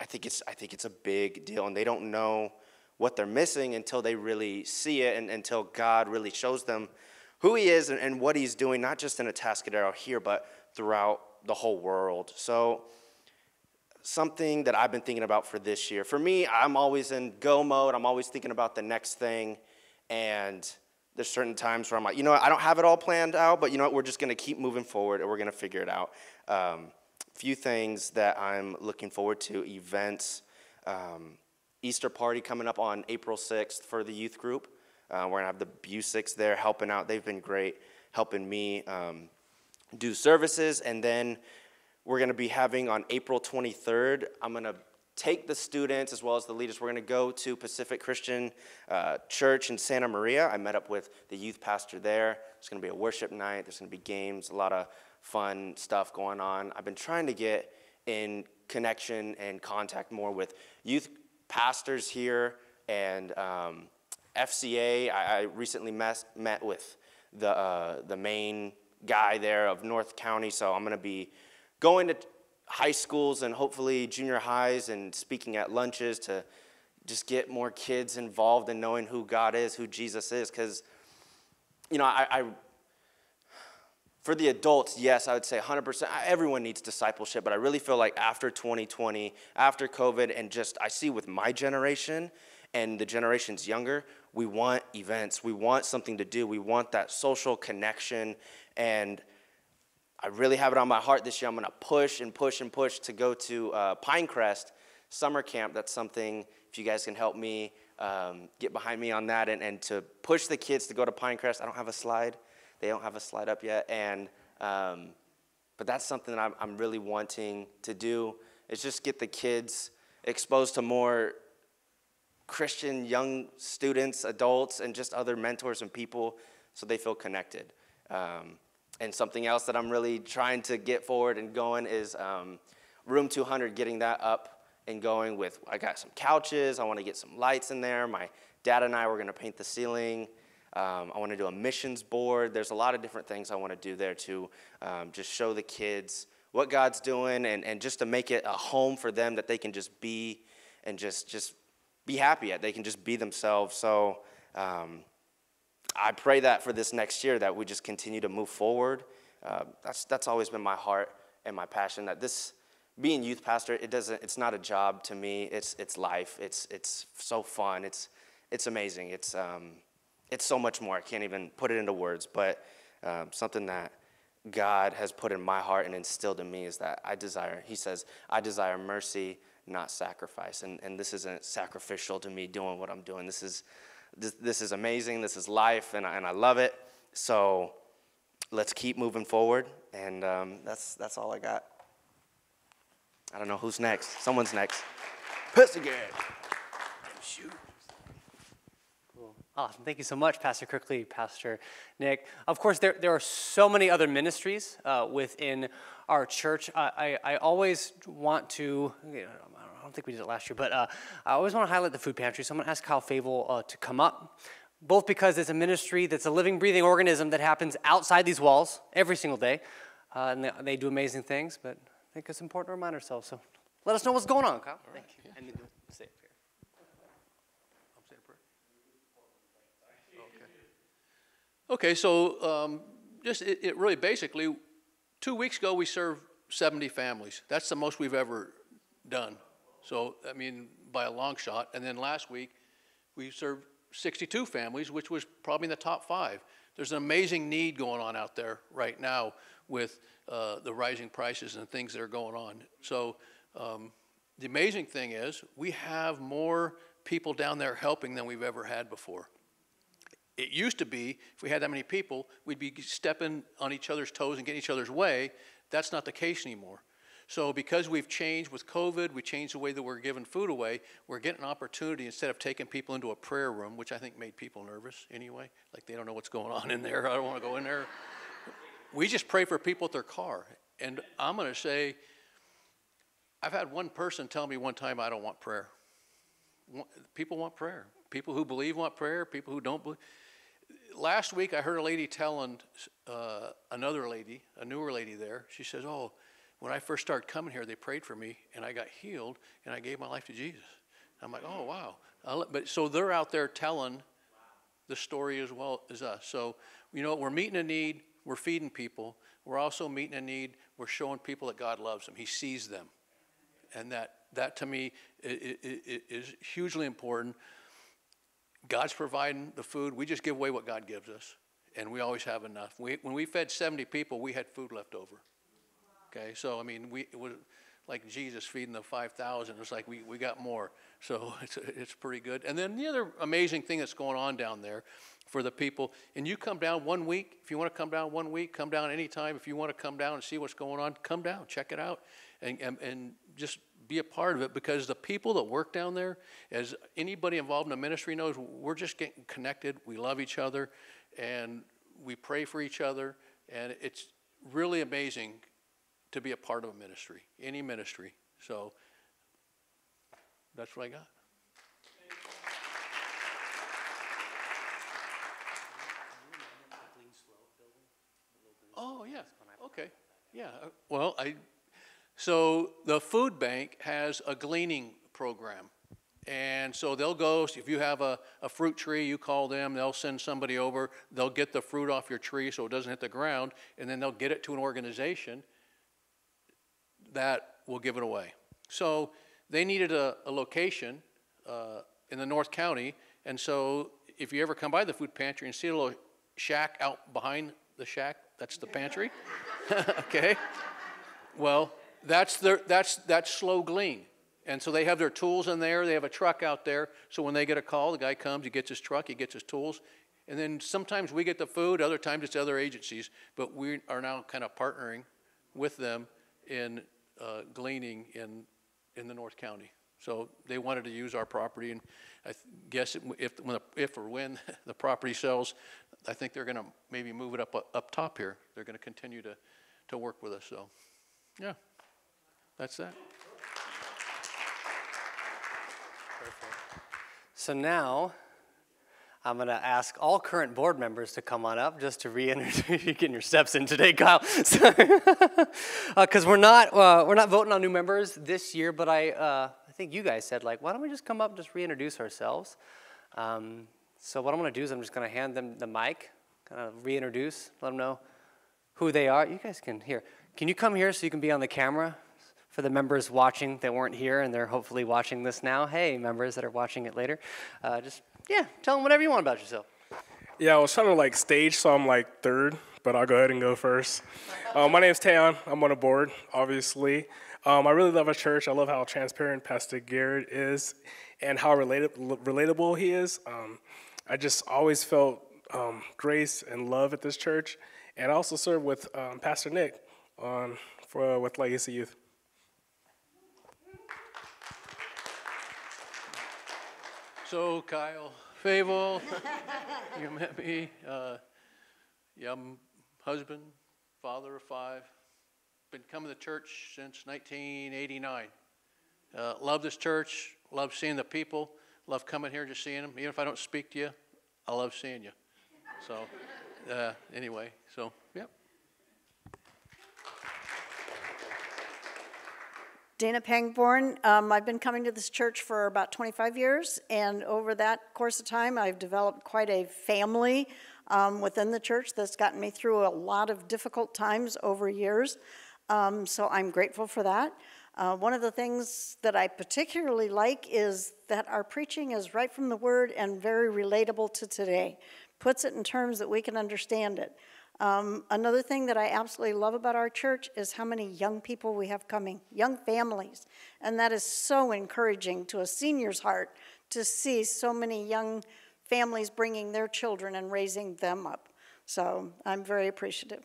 Speaker 3: I think it's I think it's a big deal, and they don't know what they're missing until they really see it, and until God really shows them who He is and, and what He's doing, not just in a Atascadero here, but throughout the whole world. So something that I've been thinking about for this year. For me, I'm always in go mode. I'm always thinking about the next thing, and there's certain times where I'm like, you know what, I don't have it all planned out, but you know what, we're just going to keep moving forward and we're going to figure it out. Um, few things that I'm looking forward to events. Um, Easter party coming up on April 6th for the youth group. Uh, we're going to have the Busics there helping out. They've been great helping me um, do services. And then we're going to be having on April 23rd, I'm going to take the students as well as the leaders. We're going to go to Pacific Christian uh, Church in Santa Maria. I met up with the youth pastor there. It's going to be a worship night. There's going to be games, a lot of fun stuff going on. I've been trying to get in connection and contact more with youth pastors here and um, FCA. I, I recently met, met with the, uh, the main guy there of North County, so I'm going to be going to high schools and hopefully junior highs and speaking at lunches to just get more kids involved in knowing who God is, who Jesus is. Because, you know, I, I for the adults, yes, I would say 100%. Everyone needs discipleship, but I really feel like after 2020, after COVID, and just I see with my generation and the generations younger, we want events. We want something to do. We want that social connection. And I really have it on my heart this year. I'm going to push and push and push to go to uh, Pinecrest summer camp. That's something, if you guys can help me um, get behind me on that and, and to push the kids to go to Pinecrest. I don't have a slide they don't have a slide up yet. And, um, but that's something that I'm, I'm really wanting to do is just get the kids exposed to more Christian young students, adults, and just other mentors and people so they feel connected. Um, and something else that I'm really trying to get forward and going is um, Room 200, getting that up and going with, I got some couches, I want to get some lights in there. My dad and I were going to paint the ceiling. Um, I want to do a missions board. There's a lot of different things I want to do there to um, just show the kids what God's doing and, and just to make it a home for them that they can just be and just, just be happy at. They can just be themselves. So um, I pray that for this next year that we just continue to move forward. Uh, that's, that's always been my heart and my passion that this being youth pastor it doesn't it's not a job to me it's it's life it's it's so fun it's it's amazing it's um, it's so much more. I can't even put it into words, but um, something that God has put in my heart and instilled in me is that I desire, He says, I desire mercy, not sacrifice. And, and this isn't sacrificial to me doing what I'm doing. This is, this, this is amazing. This is life, and I, and I love it. So let's keep moving forward. And um, that's, that's all I got. I don't know who's next. Someone's next. Pussy girl.
Speaker 1: Shoot. Awesome. Thank you so much, Pastor Kirkley, Pastor Nick. Of course, there, there are so many other ministries uh, within our church. Uh, I, I always want to, you know, I don't think we did it last year, but uh, I always want to highlight the food pantry. So I'm going to ask Kyle Favel uh, to come up, both because it's a ministry that's a living, breathing organism that happens outside these walls every single day. Uh, and they, they, do amazing things, but I think it's important to remind ourselves. So let us know what's going on, Kyle. Thank you. And
Speaker 4: Okay, so um, just it, it, really basically, two weeks ago we served 70 families. That's the most we've ever done. So, I mean, by a long shot. And then last week we served 62 families, which was probably in the top five. There's an amazing need going on out there right now with uh, the rising prices and things that are going on. So um, the amazing thing is we have more people down there helping than we've ever had before. It used to be, if we had that many people, we'd be stepping on each other's toes and getting each other's way. That's not the case anymore. So, because we've changed with COVID, we changed the way that we're giving food away, we're getting an opportunity instead of taking people into a prayer room, which I think made people nervous anyway. Like they don't know what's going on in there. I don't want to go in there. We just pray for people at their car. And I'm going to say, I've had one person tell me one time, I don't want prayer. People want prayer. People who believe want prayer, people who don't believe. Last week, I heard a lady telling uh, another lady, a newer lady there, she says, Oh, when I first started coming here, they prayed for me and I got healed and I gave my life to Jesus. I'm like, oh, wow. but so they're out there telling the story as well as us. So, you know, we're meeting a need, we're feeding people. We're also meeting a need, we're showing people that God loves them, He sees them. And that, that to me is hugely important. God's providing the food. We just give away what God gives us, and we always have enough. We, when we fed 70 people, we had food left over. Okay, so I mean, we it was like Jesus feeding the 5,000. It's like we, we got more. So it's, it's pretty good. And then the other amazing thing that's going on down there for the people, and you come down one week. If you want to come down one week, come down anytime. If you want to come down and see what's going on, come down, check it out, and, and, and just be a part of it because the people that work down there, as anybody involved in the ministry knows, we're just getting connected. We love each other, and we pray for each other, and it's really amazing to be a part of a ministry, any ministry. So that's what I got. Oh yeah. Okay. Yeah. Uh, well, I. So the food bank has a gleaning program, and so they'll go. If you have a, a fruit tree, you call them. They'll send somebody over. They'll get the fruit off your tree so it doesn't hit the ground, and then they'll get it to an organization that will give it away. So they needed a, a location uh, in the North County, and so if you ever come by the food pantry and see a little shack out behind the shack, that's the pantry. okay. Well, that's their that's that's SLO Glean. And so they have their tools in there. They have a truck out there. So when they get a call, the guy comes, he gets his truck, he gets his tools. And then sometimes we get the food, other times it's other agencies. But we are now kind of partnering with them in uh, gleaning in, in the North County. So they wanted to use our property, and I guess if, if or when the property sells, I think they're going to maybe move it up up top here. They're going to continue to to work with us. So, yeah, that's that.
Speaker 1: So now I'm going to ask all current board members to come on up just to reintroduce you getting your steps in today, Kyle. Because uh, we're not uh, we're not voting on new members this year, but I uh, I think you guys said like, why don't we just come up and just reintroduce ourselves? Um, so what I'm going to do is I'm just going to hand them the mic, kind of reintroduce, let them know who they are. You guys can hear. Can you come here so you can be on the camera? For the members watching that weren't here and they're hopefully watching this now, hey, members that are watching it later, uh, just yeah, tell them whatever you want about yourself.
Speaker 5: Yeah, I was trying to like stage, so I'm like third, but I'll go ahead and go first. Uh, my name is Tayon. I'm on the board, obviously. Um, I really love our church. I love how transparent Pastor Garrett is and how relatable he is. Um, I just always felt um, grace and love at this church. And I also serve with um, Pastor Nick on, for, with Legacy Youth.
Speaker 4: So, Kyle Fable, you met me. Uh, young husband, father of five. Been coming to church since 1989. Uh, love this church. Love seeing the people. Love coming here, just seeing them. Even if I don't speak to you, I love seeing you. So, uh, anyway, so, yep.
Speaker 6: Dana Pangborn. Um, I've been coming to this church for about 25 years, and over that course of time, I've developed quite a family um, within the church that's gotten me through a lot of difficult times over years. Um, so I'm grateful for that. Uh, one of the things that I particularly like is that our preaching is right from the Word and very relatable to today. Puts it in terms that we can understand it. Um, another thing that I absolutely love about our church is how many young people we have coming, young families. And that is so encouraging to a senior's heart to see so many young families bringing their children and raising them up. So I'm very appreciative.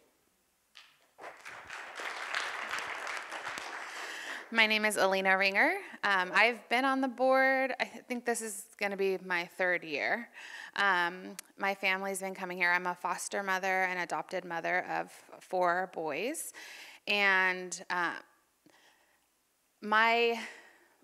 Speaker 7: My name is Alina Ringer. Um, I've been on the board, I think this is going to be my third year. Um, my family's been coming here. I'm a foster mother and adopted mother of four boys. And uh, my,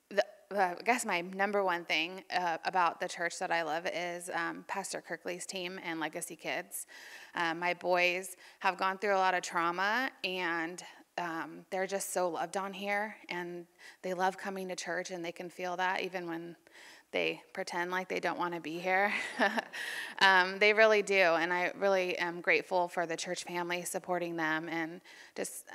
Speaker 7: the, uh, I guess my number one thing uh, about the church that I love is um, Pastor Kirkley's team and Legacy Kids. Uh, my boys have gone through a lot of trauma and um, they're just so loved on here and they love coming to church and they can feel that even when they pretend like they don't want to be here. um, they really do. And I really am grateful for the church family supporting them and just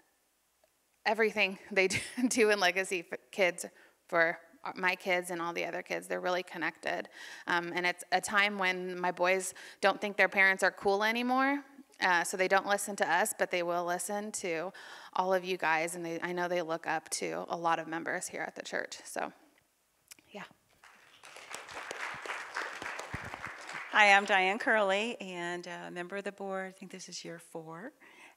Speaker 7: everything they do in Legacy for Kids for my kids and all the other kids. They're really connected. Um, and it's a time when my boys don't think their parents are cool anymore. Uh, so they don't listen to us, but they will listen to all of you guys. And they, I know they look up to a lot of members here at the church. So, yeah.
Speaker 8: Hi, I'm Diane Curley and a member of the board. I think this is year four,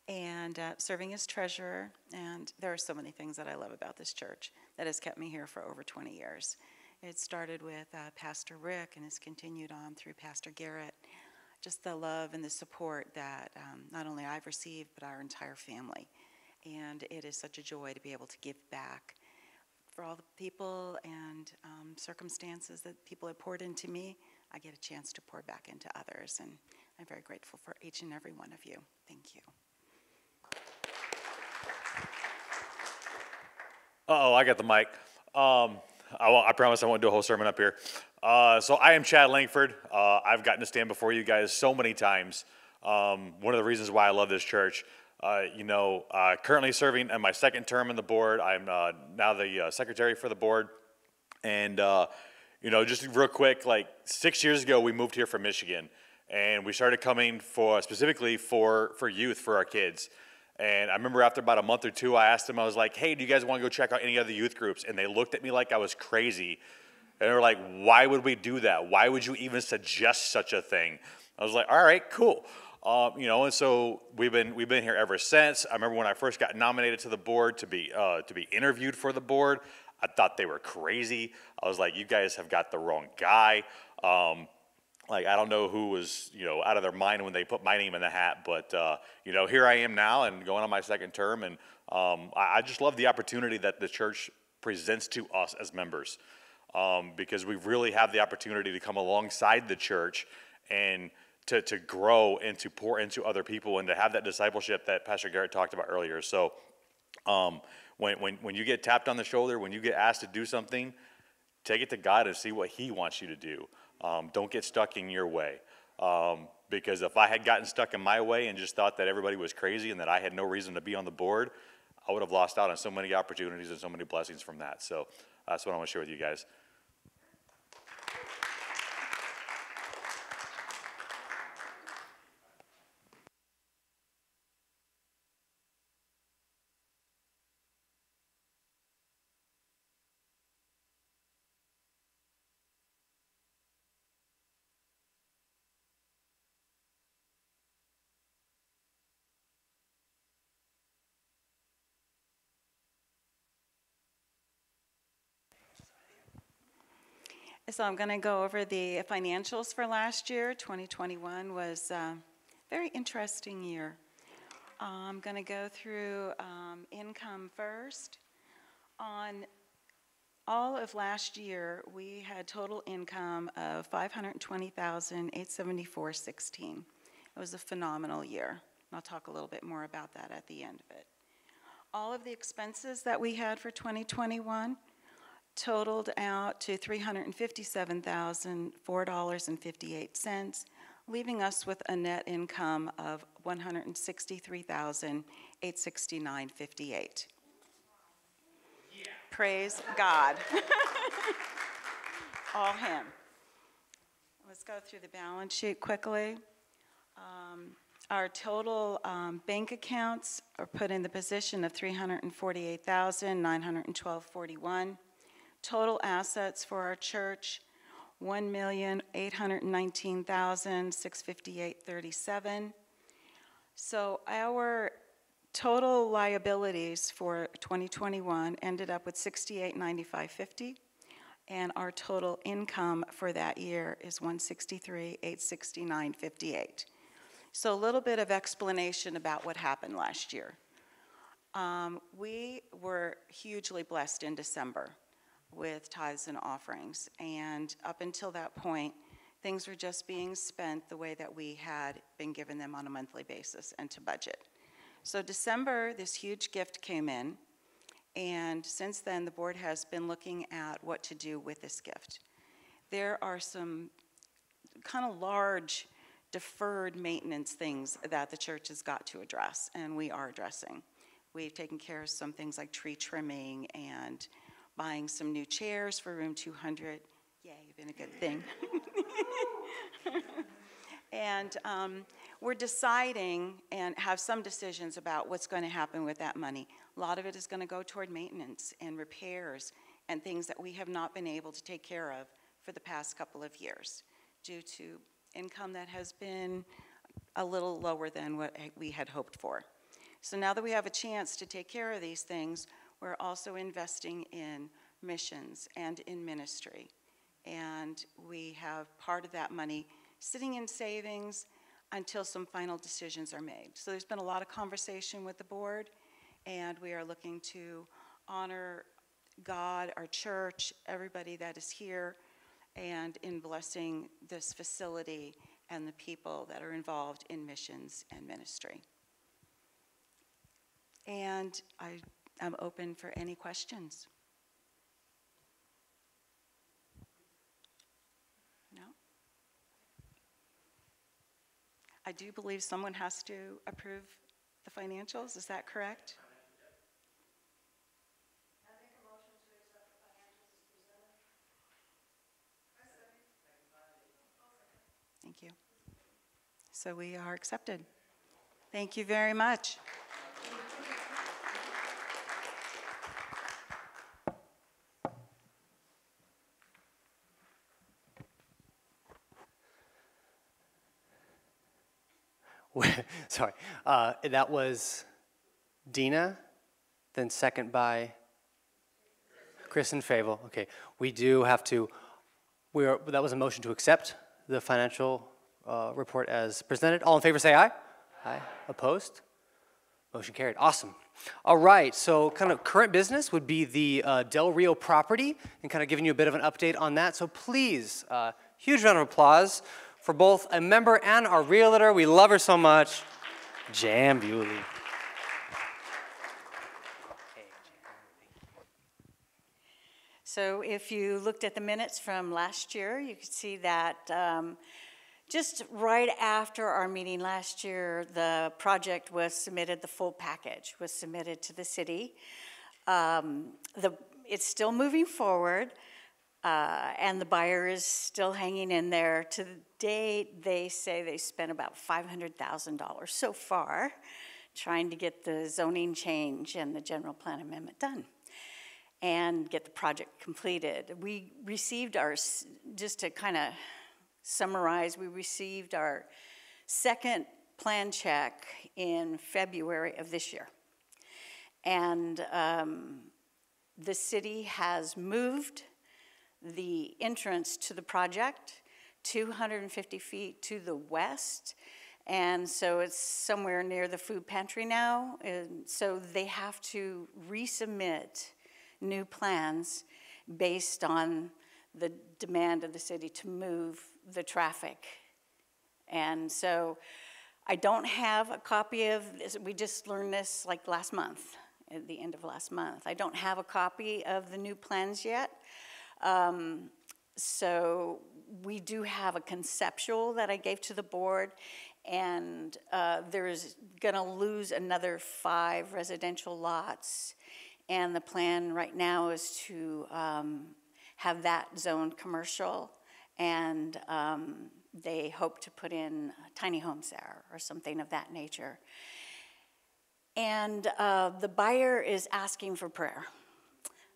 Speaker 8: and uh, serving as treasurer. And there are so many things that I love about this church that has kept me here for over 20 years. It started with uh, Pastor Rick and has continued on through Pastor Garrett. Just the love and the support that um, not only I've received, but our entire family. And it is such a joy to be able to give back for all the people and um, circumstances that people have poured into me. I get a chance to pour back into others, and I'm very grateful for each and every one of you. Thank you.
Speaker 9: Uh oh, I got the mic. Um, I, I promise I won't do a whole sermon up here. Uh, so I am Chad Langford. Uh, I've gotten to stand before you guys so many times. Um, one of the reasons why I love this church. Uh, you know, uh, currently serving in my second term in the board. I'm uh, now the uh, secretary for the board. And, you know, just real quick, like six years ago, we moved here from Michigan. And we started coming for specifically for, for youth, for our kids. And I remember after about a month or two, I asked them, I was like, hey, do you guys want to go check out any other youth groups? And they looked at me like I was crazy. And they're like, why would we do that? Why would you even suggest such a thing? I was like, all right, cool. Um, you know, and so we've been we've been here ever since. I remember when I first got nominated to the board to be uh, to be interviewed for the board. I thought they were crazy. I was like, you guys have got the wrong guy. Um, like I don't know who was you know out of their mind when they put my name in the hat, but uh, you know here I am now and going on my second term, and um, I, I just love the opportunity that the church presents to us as members, um, because we really have the opportunity to come alongside the church and to to grow and to pour into other people and to have that discipleship that Pastor Garrett talked about earlier. So um, when when when you get tapped on the shoulder, when you get asked to do something, take it to God and see what He wants you to do. Um, don't get stuck in your way. Um, because if I had gotten stuck in my way and just thought that everybody was crazy and that I had no reason to be on the board, I would have lost out on so many opportunities and so many blessings from that. So that's what I want to share with you guys.
Speaker 8: So I'm going to go over the financials for last year. 2021 was a very interesting year. I'm going to go through um, income first. On all of last year, we had total income of 520,874.16. It was a phenomenal year. I'll talk a little bit more about that at the end of it. All of the expenses that we had for 2021 totaled out to $357,004.58, leaving us with a net income of $163,869.58. Praise God. All Him. Let's go through the balance sheet quickly. Um, Our total um, bank accounts are put in the position of 348,912.41. Total assets for our church, 1,819,658.37. So our total liabilities for 2021 ended up with 689550, and our total income for that year is 163,869.58. So a little bit of explanation about what happened last year. Um, we were hugely blessed in December with tithes and offerings, and up until that point, things were just being spent the way that we had been given them on a monthly basis and to budget. So December, this huge gift came in, and since then, the board has been looking at what to do with this gift. There are some kind of large deferred maintenance things that the church has got to address, and we are addressing. We've taken care of some things like tree trimming and buying some new chairs for room 200. Yay, been a good thing. and um, we're deciding and have some decisions about what's going to happen with that money. A lot of it is going to go toward maintenance and repairs and things that we have not been able to take care of for the past couple of years due to income that has been a little lower than what we had hoped for. So now that we have a chance to take care of these things, we're also investing in missions and in ministry. And we have part of that money sitting in savings until some final decisions are made. So there's been a lot of conversation with the board, and we are looking to honor God, our church, everybody that is here, and in blessing this facility and the people that are involved in missions and ministry. And I am open for any questions. No? I do believe someone has to approve the financials, is that correct? Thank you. So we are accepted. Thank you very much.
Speaker 1: Sorry. Uh, that was Dina, then second by Chris and Fable. Okay. We do have to, we are, that was a motion to accept the financial uh, report as presented. All in favor say aye. Aye. Opposed? Motion carried. Awesome. All right, so kind of current business would be the uh, Del Rio property and kind of giving you a bit of an update on that. So please, uh, huge round of applause for both a member and our realtor. We love her so much, Jan Bewley.
Speaker 10: So if you looked at the minutes from last year, you could see that um, just right after our meeting last year, the project was submitted, the full package was submitted to the city. Um, the, it's still moving forward. Uh, and the buyer is still hanging in there. To date, they say they spent about $500,000 so far trying to get the zoning change and the general plan amendment done and get the project completed. We received our, just to kind of summarize, we received our second plan check in February of this year. And um, the city has moved the entrance to the project 250 feet to the west. And so it's somewhere near the food pantry now. And so they have to resubmit new plans based on the demand of the city to move the traffic. And so I don't have a copy of this. We just learned this like last month, at the end of last month. I don't have a copy of the new plans yet. Um, so we do have a conceptual that I gave to the board, and uh, there's going to lose another five residential lots. And the plan right now is to um, have that zoned commercial and um, they hope to put in tiny homes there or something of that nature. And uh, the buyer is asking for prayer.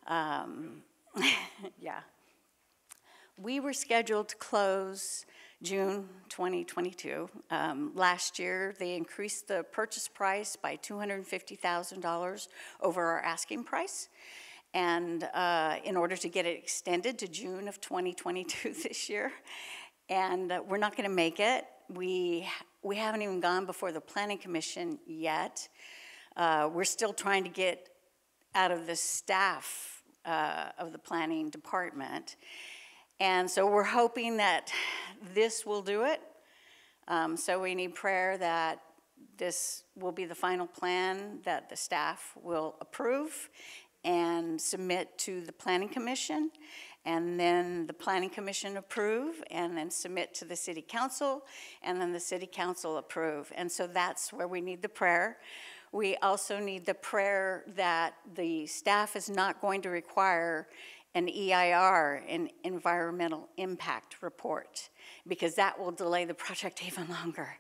Speaker 10: Um, yeah. We were scheduled to close June 2022. Um, last year, they increased the purchase price by $250,000 over our asking price. And uh, in order to get it extended to June of 2022 this year, and uh, we're not going to make it. We, we haven't even gone before the Planning Commission yet. Uh, we're still trying to get out of the staff uh, of the planning department. And so we're hoping that this will do it. Um, so we need prayer that this will be the final plan that the staff will approve and submit to the Planning Commission, and then the Planning Commission approve, and then submit to the City Council, and then the City Council approve. And so that's where we need the prayer. We also need the prayer that the staff is not going to require an EIR, an environmental impact report, because that will delay the project even longer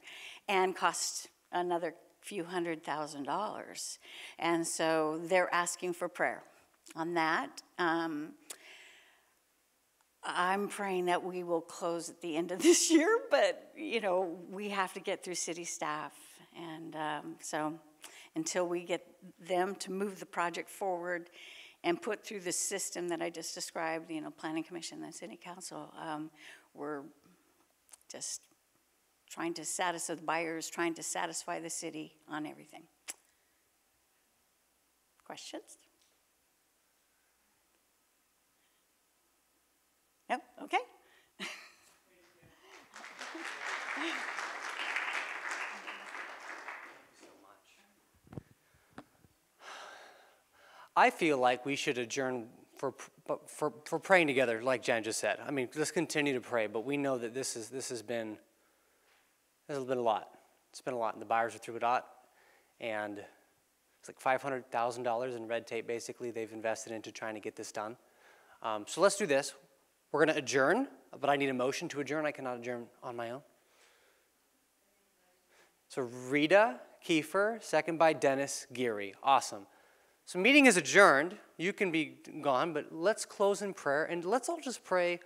Speaker 10: and cost another few hundred thousand dollars. And so they're asking for prayer on that. Um, I'm praying that we will close at the end of this year, but you know we have to get through city staff, and um, so until we get them to move the project forward and put through the system that I just described, you know, planning commission and city council, um, we're just trying to satisfy the buyers, trying to satisfy the city on everything. Questions? Yep, okay.
Speaker 1: I feel like we should adjourn for, for, for praying together, like Jan just said. I mean, let's continue to pray, but we know that this, is, this has been this has been a lot. It's been a lot, and the buyers are through a lot, and it's like $500,000 in red tape, basically, they've invested into trying to get this done. Um, so let's do this. We're going to adjourn, but I need a motion to adjourn. I cannot adjourn on my own. So Rita Kiefer, second by Dennis Geary. Awesome. So meeting is adjourned. You can be gone, but let's close in prayer and let's all just pray,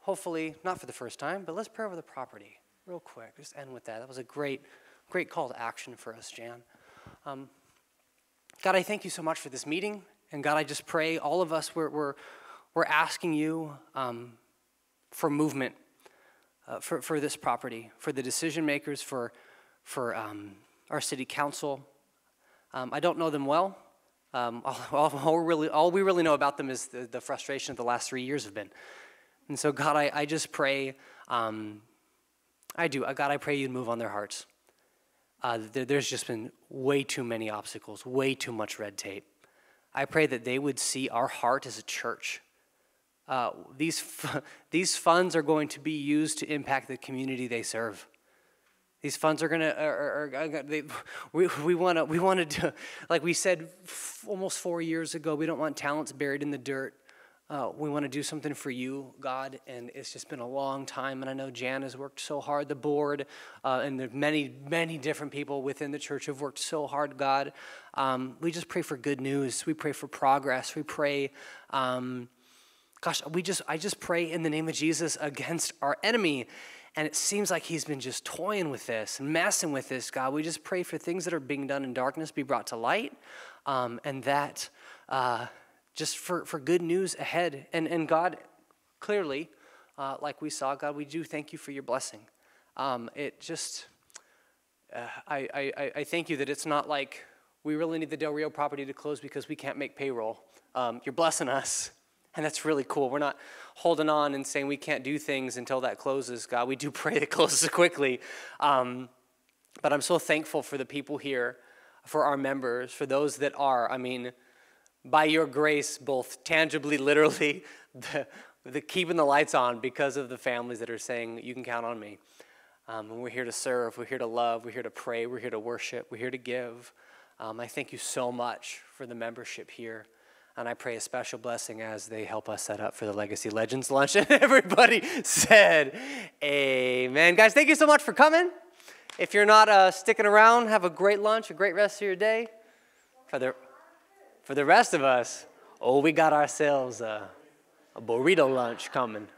Speaker 1: hopefully, not for the first time, but let's pray over the property real quick. Just end with that. That was a great, great call to action for us, Jan. Um, God, I thank you so much for this meeting. And God, I just pray all of us, we're, we're, we're asking you um, for movement uh, for, for this property, for the decision makers, for, for um, our city council. Um, I don't know them well. Um, all, all, all, really, all we really know about them is the, the, frustration of the last three years have been. And so, God, I, I just pray, um, I do. God, I pray you'd move on their hearts. Uh, there, there's just been way too many obstacles, way too much red tape. I pray that they would see our heart as a church. Uh, these, these funds are going to be used to impact the community they serve. These funds are going to, we, we want to, we wanted to, like we said almost four years ago, we don't want talents buried in the dirt. Uh, we want to do something for you, God, and it's just been a long time. And I know Jan has worked so hard, the board, uh, and the many, many different people within the church have worked so hard, God. Um, we just pray for good news. We pray for progress. We pray, um, gosh, we just, I just pray in the name of Jesus against our enemy. And it seems like he's been just toying with this and messing with this, God. We just pray for things that are being done in darkness be brought to light, um, and that. Uh, just for, for good news ahead. And, and God, clearly, uh, like we saw, God, we do thank you for your blessing. Um, it just, uh, I, I, I thank you that it's not like we really need the Del Rio property to close because we can't make payroll. Um, you're blessing us, and that's really cool. We're not holding on and saying we can't do things until that closes, God. We do pray it closes quickly. Um, but I'm so thankful for the people here, for our members, for those that are. I mean, by your grace, both tangibly, literally, the, the keeping the lights on because of the families that are saying, You can count on me. Um, and we're here to serve, we're here to love, we're here to pray, we're here to worship, we're here to give. Um, I thank you so much for the membership here. And I pray a special blessing as they help us set up for the Legacy Legends lunch. And everybody said, Amen. Guys, thank you so much for coming. If you're not uh, sticking around, have a great lunch, a great rest of your day. For the, for the rest of us, oh, we got ourselves a, a burrito lunch coming.